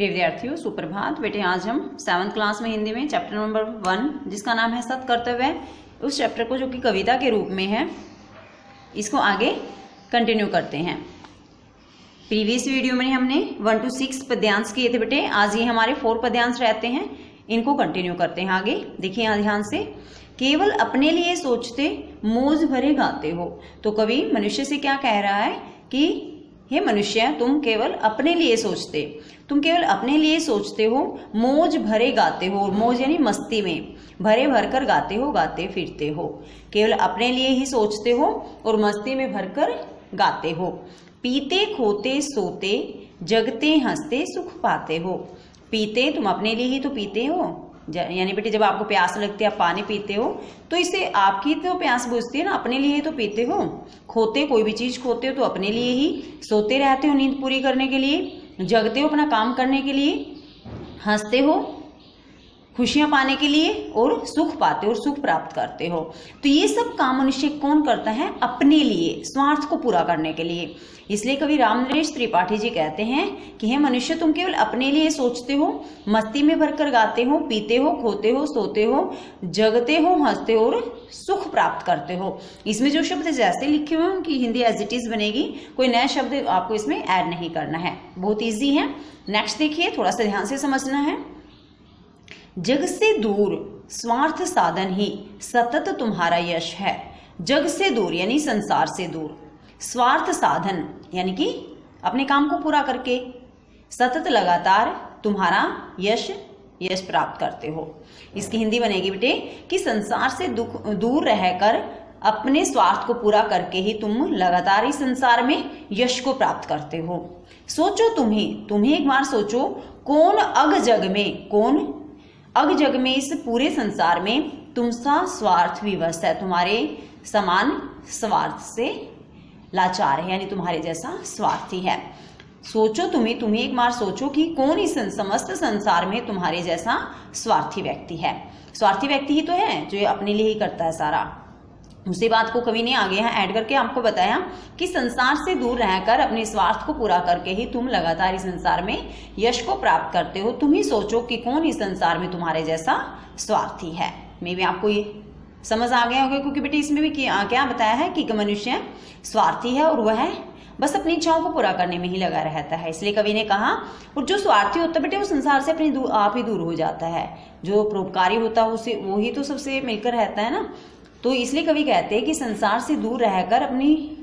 प्रिय विद्यार्थियों, सुप्रभात। बेटे, आज हम सेवन्थ क्लास में हिंदी में चैप्टर नंबर वन जिसका नाम है सत कर्तव्य, उस चैप्टर को जो कि कविता के रूप में है, इसको आगे कंटिन्यू करते हैं। प्रीवियस वीडियो में हमने वन टू सिक्स पद्यांश किए थे बेटे। आज ये हमारे फोर पद्यांश रहते हैं। इनको कंटिन्यू करते हैं आगे। देखिए यहाँ ध्यान से। केवल अपने लिए सोचते, मोज भरे गाते हो। तो कवि मनुष्य से क्या कह रहा है कि हे मनुष्य, तुम केवल अपने लिए सोचते। तुम केवल अपने लिए सोचते हो, मोज भरे गाते हो, मोज यानी मस्ती में, भरे भर कर गाते हो, गाते फिरते हो। केवल अपने लिए ही सोचते हो और मस्ती में भर कर गाते हो। पीते, खोते, सोते, जगते, हँसते, सुख पाते हो। पीते, तुम अपने लिए ही तो पीते हो। यानी बेटे जब आपको प्यास लगती है, आप पानी पीते हो तो इसे आपकी तो प्यास बुझती है ना, अपने लिए ही तो पीते हो। खोते कोई भी चीज़ खोते हो तो अपने लिए ही। सोते रहते हो नींद पूरी करने के लिए, जगते हो अपना काम करने के लिए, हँसते हो खुशियाँ पाने के लिए और सुख पाते हो और सुख प्राप्त करते हो। तो ये सब काम मनुष्य कौन करता है? अपने लिए, स्वार्थ को पूरा करने के लिए। इसलिए कवि राम नरेश त्रिपाठी जी कहते हैं कि, हे मनुष्य, तुम केवल अपने लिए सोचते हो, मस्ती में भरकर गाते हो, पीते हो, खोते हो, सोते हो, जगते हो, हँसते हो और सुख प्राप्त करते हो। इसमें जो शब्द जैसे लिखे हुए उनकी हिंदी एज इट इज़ बनेगी। कोई नया शब्द आपको इसमें ऐड नहीं करना है। बहुत ईजी है। नेक्स्ट देखिए, थोड़ा सा ध्यान से समझना है। जग से दूर स्वार्थ साधन ही सतत तुम्हारा यश है। जग से दूर, यानी संसार से दूर। स्वार्थ साधन, यानी कि अपने काम को पूरा करके सतत लगातार तुम्हारा यश यश प्राप्त करते हो। इसकी हिंदी बनेगी बेटे कि संसार से दुख, दूर रहकर अपने स्वार्थ को पूरा करके ही तुम लगातार इस संसार में यश को प्राप्त करते हो। सोचो तुम्हें तुम्हें एक बार सोचो, कौन अग जग में, कौन अग जग में इस पूरे संसार में तुम सा स्वार्थ विवश है, तुम्हारे समान स्वार्थ से लाचार है, यानी तुम्हारे जैसा स्वार्थी है। सोचो तुम्हें तुम्हें एक बार सोचो कि कौन इस समस्त संसार में तुम्हारे जैसा स्वार्थी व्यक्ति है। स्वार्थी व्यक्ति ही तो है जो अपने लिए ही करता है सारा। उसी बात को कवि ने आगे यहाँ ऐड करके आपको बताया कि संसार से दूर रहकर अपने स्वार्थ को पूरा करके ही तुम लगातार इस संसार में यश को प्राप्त करते हो। तुम ही सोचो कि कौन इस संसार में तुम्हारे जैसा स्वार्थी है। मे भी आपको ये समझ आ गया होगा क्योंकि बेटे इसमें भी क्या, क्या बताया है कि मनुष्य स्वार्थी है और वह बस अपनी इच्छाओं को पूरा करने में ही लगा रहता है। इसलिए कवि ने कहा और जो स्वार्थी होता है बेटे वो संसार से अपनी आप ही दूर हो जाता है। जो परोपकारी होता है उसे वो ही तो सबसे मिलकर रहता है ना? तो इसलिए कवि कहते हैं कि संसार से दूर रहकर अपनी,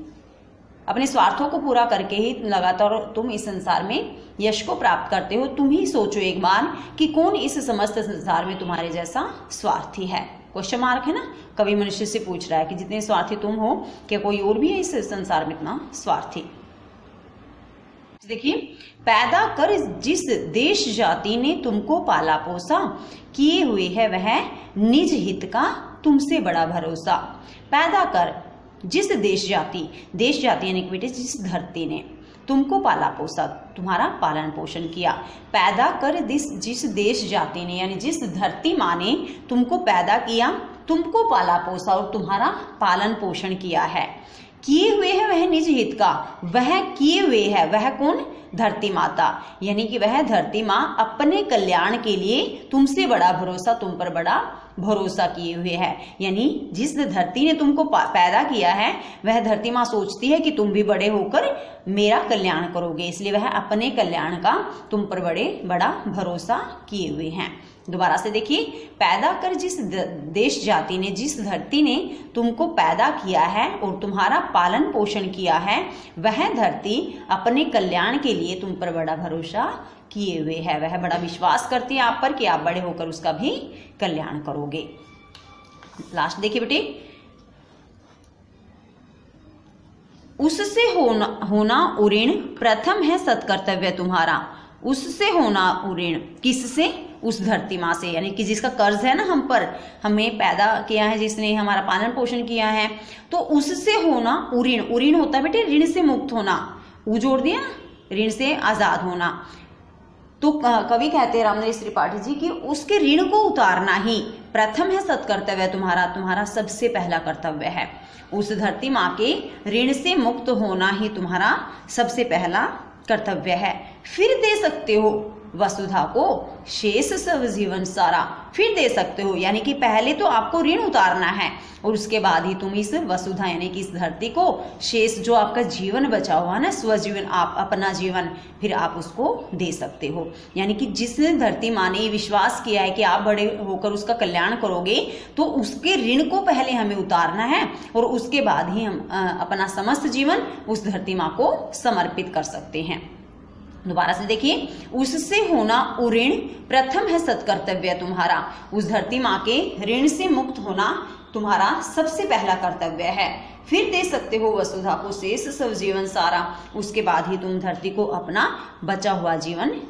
अपने स्वार्थों को पूरा करके ही लगातार तुम इस संसार में यश को प्राप्त करते हो। तुम ही सोचो एक बार कि कौन इस समस्त संसार में तुम्हारे जैसा स्वार्थी है। क्वेश्चन मार्क है ना? कवि मनुष्य से पूछ रहा है कि जितने स्वार्थी तुम हो, क्या कोई और भी है इस संसार में इतना स्वार्थी? देखिए, पैदा कर जिस देश जाति ने तुमको पाला पोसा, किए हुए है वह निज हित का तुमसे बड़ा भरोसा। पैदा कर। जिस देश जाति देश जाति यानी बेटे जिस धरती ने तुमको पाला पोसा, तुम्हारा पालन पोषण किया। पैदा कर जिस जिस देश जाति ने यानी जिस धरती माँ ने तुमको पैदा किया, तुमको पाला पोसा और तुम्हारा पालन पोषण किया है। किए हुए है वह निज हित का। वह किए हुए है, वह कौन? धरती माता। यानी कि वह धरती माँ अपने कल्याण के लिए तुमसे बड़ा भरोसा, तुम पर बड़ा भरोसा किए हुए है। यानी जिस धरती ने तुमको पैदा किया है, वह धरती माँ सोचती है कि तुम भी बड़े होकर मेरा कल्याण करोगे। इसलिए वह अपने कल्याण का तुम पर बड़े, बड़ा भरोसा किए हुए हैं। दोबारा से देखिए, पैदा कर जिस देश जाति ने, जिस धरती ने तुमको पैदा किया है और तुम्हारा पालन पोषण किया है, वह धरती अपने कल्याण के लिए तुम पर बड़ा भरोसा किए हुए है। वह बड़ा विश्वास करती है आप पर कि आप बड़े होकर उसका भी कल्याण करोगे। लास्ट देखिए बेटे। उससे होना होना उऋण प्रथम है सत्कर्तव्य तुम्हारा। उससे होना उऋण किससे? उस धरती माँ से। यानी कि जिसका कर्ज है ना हम पर, हमें पैदा किया है, जिसने हमारा पालन पोषण किया है। तो उससे होना उऋण। उऋण होता है बेटे, ऋण से मुक्त होना। ऊ जोड़ दिया? ऋण से आज़ाद होना। तो कवि कहते हैं रामनरेश त्रिपाठी जी कि उसके ऋण को उतारना ही प्रथम है सत्कर्तव्य तुम्हारा तुम्हारा सबसे पहला कर्तव्य है। उस धरती माँ के ऋण से मुक्त होना ही तुम्हारा सबसे पहला कर्तव्य है। फिर दे सकते हो वसुधा को शेष सब जीवन सारा फिर दे सकते हो। यानी कि पहले तो आपको ऋण उतारना है और उसके बाद ही तुम इस वसुधा, यानी कि इस धरती को शेष जो आपका जीवन बचा हुआ ना, स्वजीवन, आप अपना जीवन फिर आप उसको दे सकते हो। यानी कि जिस धरती माँ ने विश्वास किया है कि आप बड़े होकर उसका कल्याण करोगे तो उसके ऋण को पहले हमें उतारना है और उसके बाद ही हम अपना समस्त जीवन उस धरती माँ को समर्पित कर सकते हैं। दोबारा से देखिए, उससे होना ऋण प्रथम है सत्कर्तव्य तुम्हारा। उस धरती माँ के ऋण से मुक्त होना तुम्हारा सबसे पहला कर्तव्य है। फिर दे सकते हो वसुधा को शेष सब जीवन सारा। उसके बाद ही तुम धरती को अपना बचा हुआ जीवन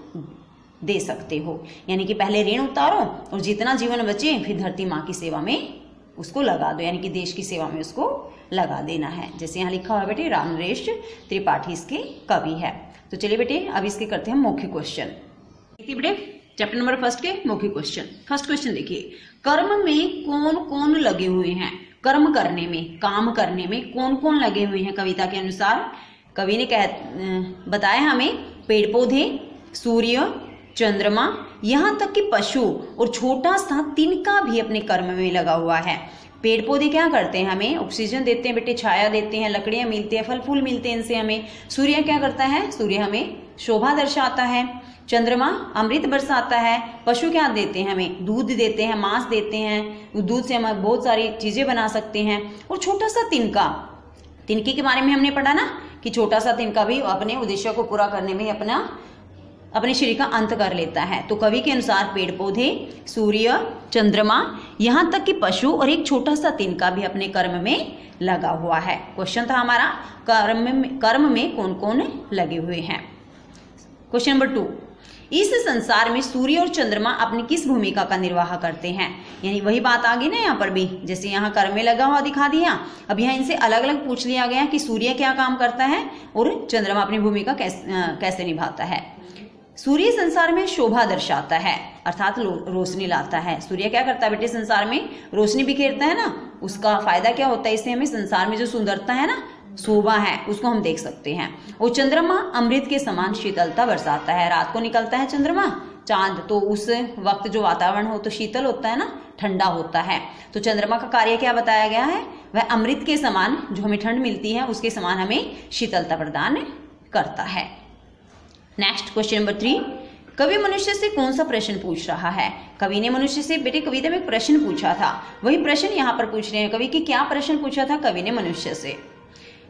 दे सकते हो। यानी कि पहले ऋण उतारो और जितना जीवन बचे, फिर धरती माँ की सेवा में उसको लगा दो, यानी कि देश की सेवा में उसको लगा देना है। जैसे यहाँ लिखा हुआ बेटे, रामरेश त्रिपाठी इसके कवि है। तो चलिए बेटे, अब इसके करते हैं मुख्य क्वेश्चन बेटे चैप्टर नंबर फ़र्स्ट के मुख्य क्वेश्चन फ़र्स्ट क्वेश्चन देखिए, कर्म में कौन कौन लगे हुए हैं? कर्म करने में, काम करने में कौन कौन लगे हुए हैं कविता के अनुसार? कवि ने कह बताया हमें पेड़ पौधे सूर्य, चंद्रमा यहाँ तक कि पशु और छोटा सा तिनका भी अपने कर्म में लगा हुआ है। पेड़ पौधे क्या करते हैं हमें? ऑक्सीजन देते हैं बेटे, छाया देते हैं, लकड़ियाँ मिलती हैं फल फूल मिलते हैं इनसे हमें। सूर्य क्या करता है? सूर्य हमें शोभा दर्शाता है, चंद्रमा अमृत बरसाता है। पशु क्या देते हैं हमें? दूध देते हैं, मांस देते हैं। दूध से हम बहुत सारी चीज़ें बना सकते हैं। और छोटा सा तिनका। तिनके के बारे में हमने पढ़ा ना कि छोटा सा तिनका भी अपने उद्देश्य को पूरा करने में अपना अपने शरीर का अंत कर लेता है। तो कवि के अनुसार पेड़ पौधे सूर्य, चंद्रमा, यहाँ तक कि पशु और एक छोटा सा तिनका भी अपने कर्म में लगा हुआ है। क्वेश्चन था हमारा, कर्म में कर्म में कौन कौन लगे हुए हैं? क्वेश्चन नंबर टू इस संसार में सूर्य और चंद्रमा अपनी किस भूमिका का निर्वाह करते हैं? यानी वही बात आ गई ना यहाँ पर भी, जैसे यहाँ कर्म में लगा हुआ दिखा दिया। अब यहाँ इनसे अलग अलग पूछ लिया गया कि सूर्य क्या काम करता है और चंद्रमा अपनी भूमिका कैसे कैसे निभाता है? सूर्य संसार में शोभा दर्शाता है, अर्थात रोशनी लाता है। सूर्य क्या करता है बेटे संसार में? रोशनी बिखेरता है ना? उसका फ़ायदा क्या होता है? इससे हमें संसार में जो सुंदरता है ना, शोभा है, उसको हम देख सकते हैं। और चंद्रमा अमृत के समान शीतलता बरसाता है। रात को निकलता है चंद्रमा, चाँद तो उस वक्त जो वातावरण हो तो शीतल होता है ना, ठंडा होता है। तो चंद्रमा का कार्य क्या बताया गया है? वह अमृत के समान जो हमें ठंड मिलती है, उसके समान हमें शीतलता प्रदान करता है। नेक्स्ट क्वेश्चन नंबर थ्री कवि मनुष्य से कौन सा प्रश्न पूछ रहा है? कवि ने मनुष्य से, बेटे कविता में प्रश्न पूछा था। वही प्रश्न यहाँ पर पूछ रहे हैं। कवि की क्या प्रश्न पूछा था? कवि ने मनुष्य से।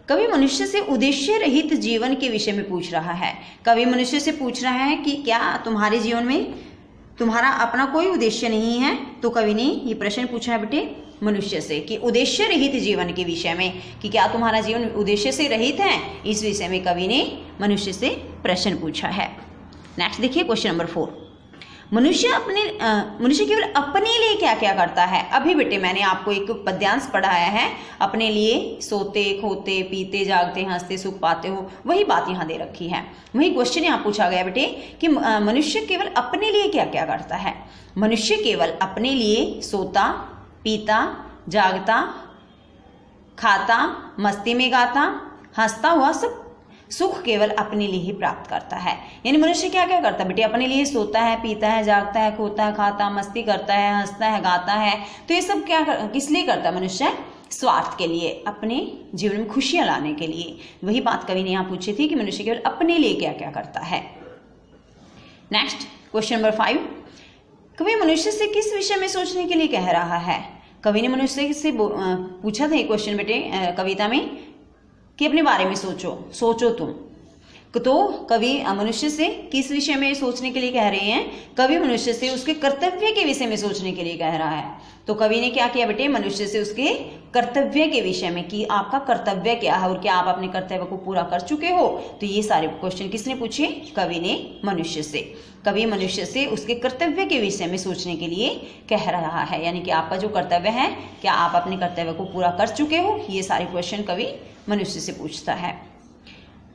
कवि मनुष्य से उद्देश्य रहित जीवन के विषय में पूछ रहा है। कवि मनुष्य से पूछ रहा है कि क्या तुम्हारे जीवन में तुम्हारा अपना कोई उद्देश्य नहीं है? तो कवि ने ये प्रश्न पूछा है, बेटे मनुष्य से, कि उद्देश्य रहित जीवन के विषय में, कि क्या तुम्हारा जीवन उद्देश्य से रहित है? इस विषय में कवि ने मनुष्य से प्रश्न पूछा है। नेक्स्ट देखिए क्वेश्चन नंबर फोर मनुष्य अपने मनुष्य केवल अपने लिए क्या क्या करता है? अभी बेटे मैंने आपको एक पद्यांश पढ़ाया है। अपने लिए सोते, खोते, पीते, जागते, हँसते, सुख पाते हो, वही बात यहाँ दे रखी है। वही क्वेश्चन यहाँ पूछा गया बेटे कि मनुष्य केवल अपने लिए क्या क्या करता है? मनुष्य केवल अपने लिए सोता, पीता, जागता, खाता, मस्ती में गाता, हंसता हुआ सब सुख केवल अपने लिए ही प्राप्त करता है। यानी मनुष्य क्या क्या करता है? बेटे अपने लिए सोता है पीता है जागता है खोता है खाता मस्ती करता है हंसता है गाता है। तो ये सब क्या कर, किस लिए करता है मनुष्य? स्वार्थ के लिए अपने जीवन में खुशियाँ लाने के लिए। वही बात कवि ने यहाँ पूछी थी कि मनुष्य केवल अपने लिए क्या क्या करता है। नेक्स्ट क्वेश्चन नंबर फाइव कवि मनुष्य से किस विषय में सोचने के लिए कह रहा है? कवि ने मनुष्य से पूछा था क्वेश्चन बेटे कविता में। कि अपने बारे में सोचो सोचो तुम। तो कवि मनुष्य से किस विषय में सोचने के लिए कह रहे हैं? कवि मनुष्य से उसके कर्तव्य के विषय में सोचने के लिए कह रहा है। तो कवि ने क्या किया बेटे? मनुष्य से उसके कर्तव्य के विषय में कि आपका कर्तव्य क्या है और क्या आप अपने कर्तव्य को पूरा कर चुके हो? तो ये सारे क्वेश्चन किसने पूछे? कवि ने मनुष्य से। कवि मनुष्य से उसके कर्तव्य के विषय में सोचने के लिए कह रहा है। यानी कि आपका जो कर्तव्य है, क्या आप अपने कर्तव्य को पूरा कर चुके हो? ये सारे क्वेश्चन कवि मनुष्य से पूछता है।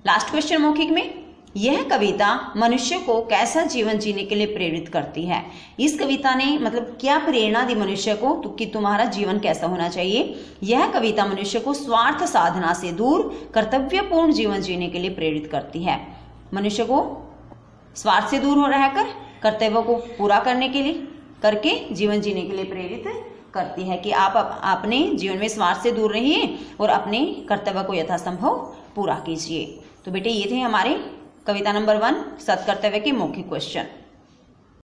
लास्ट क्वेश्चन मौखिक में। यह कविता मनुष्य को कैसा जीवन जीने के लिए प्रेरित करती है? इस कविता ने मतलब क्या प्रेरणा दी मनुष्य को कि तुम्हारा जीवन कैसा होना चाहिए? यह कविता मनुष्य को स्वार्थ साधना से दूर, कर्तव्यपूर्ण जीवन जीने के लिए प्रेरित करती है। मनुष्य को स्वार्थ से दूर हो रहकर, कर्तव्य को पूरा करने के लिए, करके जीवन जीने के लिए प्रेरित करती है कि आप अपने जीवन में स्वार्थ से दूर रहिए और अपने कर्तव्य को यथासंभव पूरा कीजिए। तो बेटे ये थे हमारे कविता नंबर वन सत्कर्तव्य के मौखिक क्वेश्चन